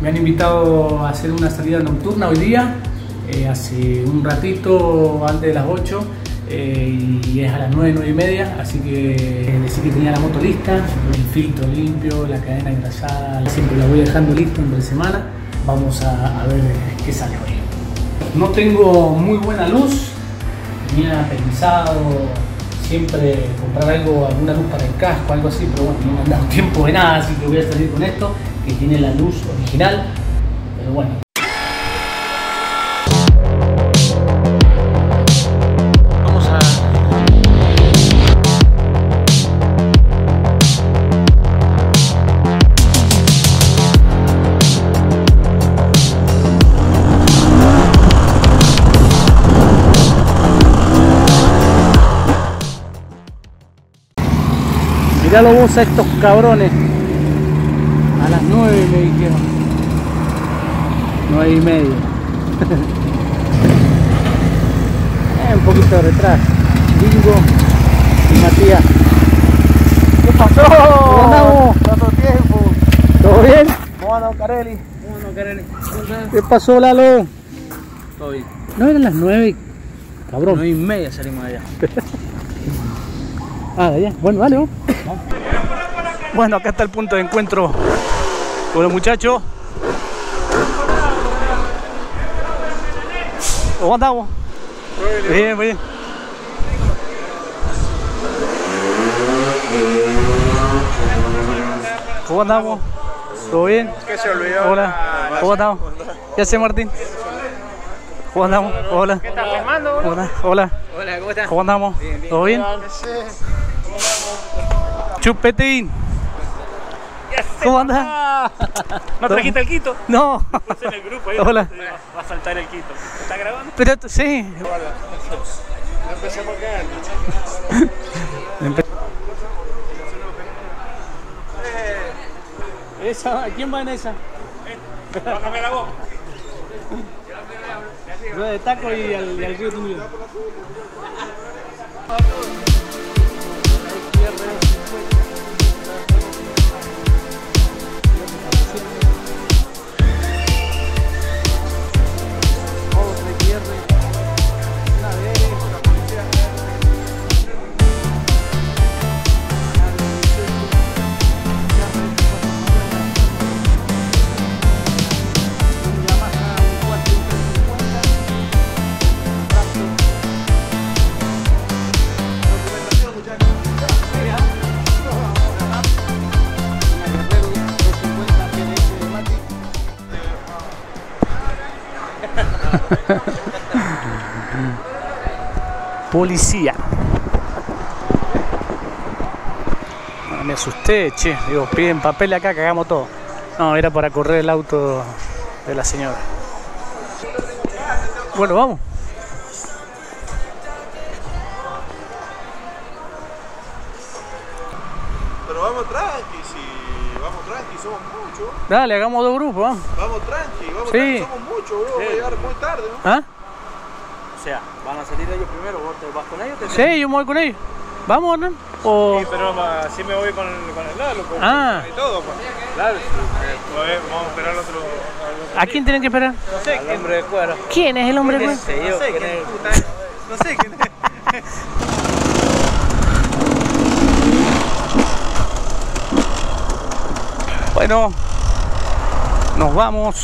Me han invitado a hacer una salida nocturna hoy día, eh, hace un ratito antes de las 8 eh, y es a las 9, 9 y media, así que decir que tenía la moto lista, el filtro limpio, la cadena engrasada, siempre la voy dejando lista entre semana. Vamos a, a ver qué sale hoy. No tengo muy buena luz, tenía pensado siempre comprar algo, alguna luz para el casco, algo así, pero bueno, no me han dado tiempo de nada, así que voy a salir con esto, que tiene la luz original, pero bueno. Vamos a... Miralo vos a estos cabrones. A las 9 me dijeron. 9 y media. eh, un poquito de retraso. Bingo y Matías. ¿Qué pasó? ¿Cómo andamos? Tanto tiempo. ¿Todo bien? ¿Cómo anda, Carelli? Bueno, Kareli, ¿Qué pasó, Lalo? todo bien. No eran las 9, cabrón. Nueve y media salimos de allá. Ah, de allá. Bueno, dale, vos. Bueno, acá está el punto de encuentro los muchachos. ¿Cómo andamos? Bien, muy bien. ¿Cómo andamos? ¿Todo bien? ¿Qué se olvidó? Hola, ¿cómo andamos? ¿Qué hace Martín? ¿Cómo andamos? Hola. ¿Estás filmando? Hola, hola. Hola, ¿cómo estás? ¿Cómo andamos? ¿Todo bien? Chupetín. ¿Cómo andás? ¿No trajiste el quito? No. en el grupo ahí. Hola. Va a saltar el quito. ¿Está grabando? Pero sí. Empecemos acá. Empe- Esa, ¿quién va en esa? Bájame la voz. Yo de taco y al, y al río Tumbio. Policía. Me asusté, che. Digo, piden papel acá, cagamos todo. No, era para correr el auto de la señora. Bueno, vamos. Pero vamos tranqui, somos muchos. Dale, hagamos dos grupos, ¿ah? Vamos tranqui, vamos Sí. tranqui, somos muchos, bro. Vamos a llegar muy tarde, ¿no? ¿Ah? O sea, van a salir ellos primero, vos te vas con ellos. Te Sí, yo me voy con ellos. ¿Vamos, Hernán? O... Sí, pero así me voy con el, con el Lalo. Pues, Ah. Y todo, pues. Claro. A ver, vamos a esperar al otro. ¿A quién tienen que esperar? No sé, Al hombre de cuero. ¿Quién es el hombre? ¿Quién pues? es? Sí, yo, no sé ¿quién es. No sé quién es. Bueno, nos vamos.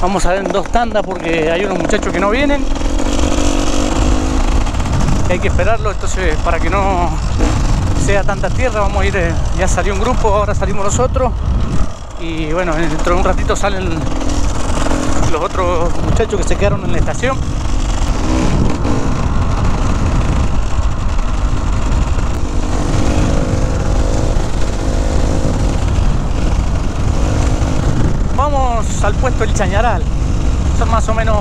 Vamos a ver en dos tandas porque hay unos muchachos que no vienen. Hay que esperarlo, entonces para que no sea tanta tierra, vamos a ir. eh, ya salió un grupo, ahora salimos nosotros. Y bueno, dentro de un ratito salen los otros muchachos que se quedaron en la estación. Vamos al puesto El Chañaral. Son más o menos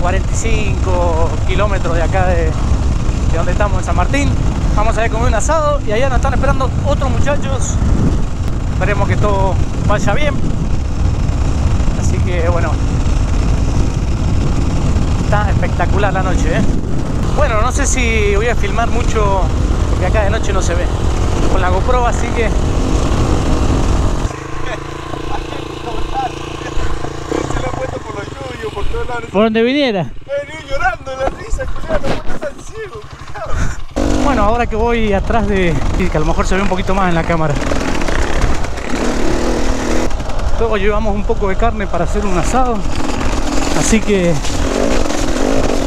45 kilómetros de acá de, de donde estamos en San Martín. Vamos a ir a comer un asado y allá nos están esperando otros muchachos. Esperemos que todo vaya bien. Así que bueno, está espectacular la noche. ¿eh? Bueno, no sé si voy a filmar mucho porque acá de noche no se ve con la GoPro, así que por donde viniera. Llorando la risa, ciego. Bueno, ahora que voy atrás de... Que a lo mejor se ve un poquito más en la cámara. Luego llevamos un poco de carne para hacer un asado. Así que...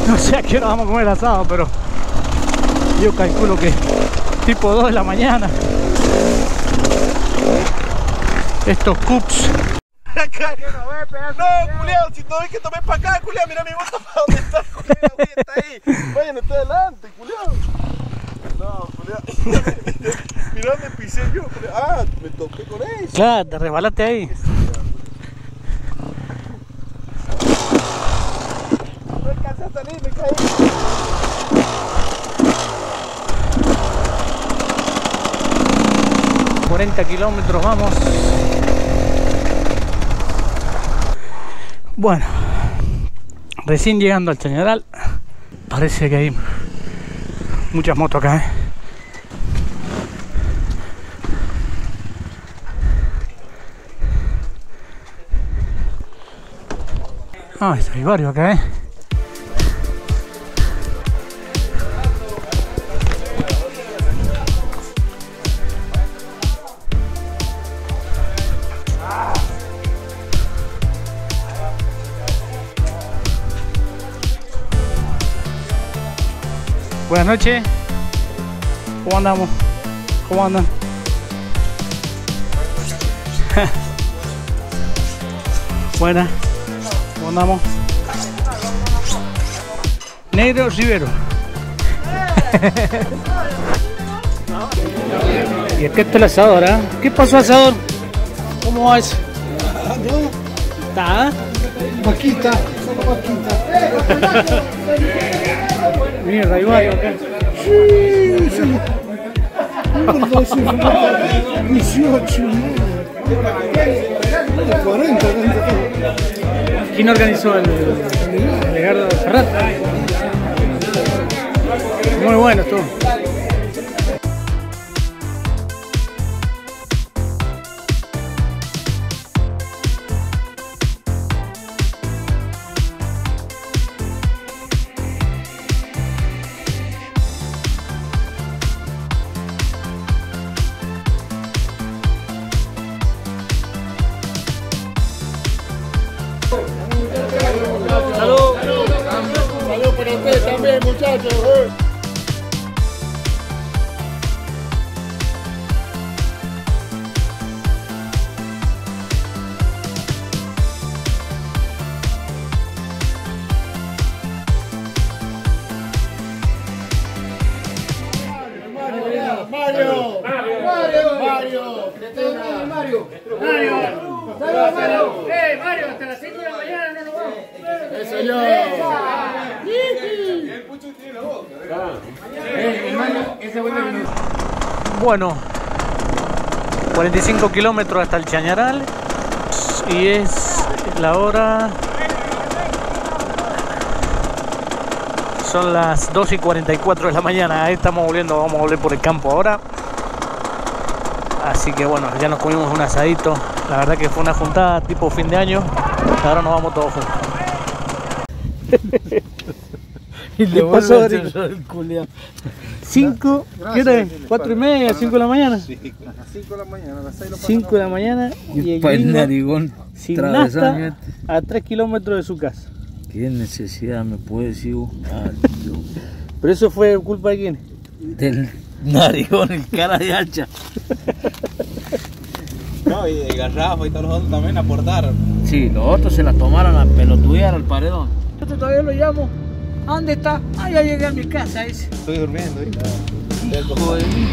No sé a qué hora vamos a comer asado, pero... Yo calculo que tipo 2 de la mañana. Estos cups. Acá. No, culiado, si no ves que tomé para acá, culiado, mira mi bolsa para dónde está, culiado, güey, está ahí. Vayan, está adelante, culiado. No, culiado. Mira dónde pisé yo, culiado. Ah, me toqué con eso. Claro, te resbalaste ahí. No alcancé a salir, me caí. Bueno, 40 kilómetros vamos. Bueno, recién llegando al Chañaral, parece que hay muchas motos acá. ¿eh? Ah, hay varios acá, ¿eh? Buenas noches. ¿Cómo andamos? ¿Cómo andan? Buenas. ¿Cómo andamos? Negro Rivero. y acá está el asador, ¿ah? ¿Qué pasó, asador? ¿Cómo va eso? ¿Está? Paquita, solo Paquita. Raibayo acá. Sí, sí. Gordo, sí, 18, no. 40, 40. ¿Quién organizó el, el Legardo Ferrat? Muy bueno estuvo. Mario, Mario, Cristina, Mario, Mario, Mario, ¡Eh, Mario! Hasta las 5 de la mañana no nos vamos. eso yo. Bueno, 45 kilómetros hasta el Chañaral y es la hora... Son las 2 y 44 de la mañana, ahí estamos volviendo, vamos a volver por el campo ahora. Así que bueno, ya nos comimos un asadito, la verdad que fue una juntada tipo fin de año, ahora nos vamos todos juntos. ¿Qué pasó, Darío? ¿Cinco? ¿Qué hora es? ¿Cuatro y media? ¿Cinco de la mañana? A las 5 de la mañana, a las 6 lo 5 de la mañana y el el narigón, sin a 3 kilómetros de su casa. ¿Qué necesidad me puede decir vos? Ah, Dios. Pero eso fue culpa de quién? Del narigón, el cara de hacha. No, y de Garrafa y todos los otros también aportaron. Sí, los otros se la tomaron a pelotudear al paredón. Yo todavía lo llamo. ¿A dónde está? Ah, ya llegué a mi casa, ese. Estoy durmiendo, ¿eh? Hijo de mí.